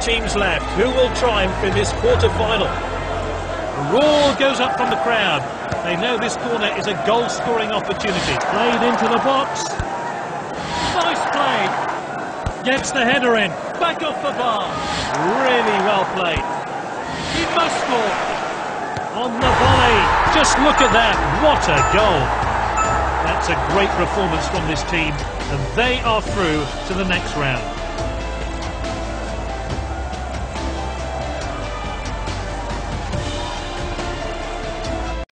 teams left. Who will triumph in this quarter-final? A roar goes up from the crowd. They know this corner is a goal-scoring opportunity. Played into the box. Nice play. Gets the header in. Back off the bar. Really well played. He must score. On the volley. Just look at that. What a goal. That's a great performance from this team, and they are through to the next round.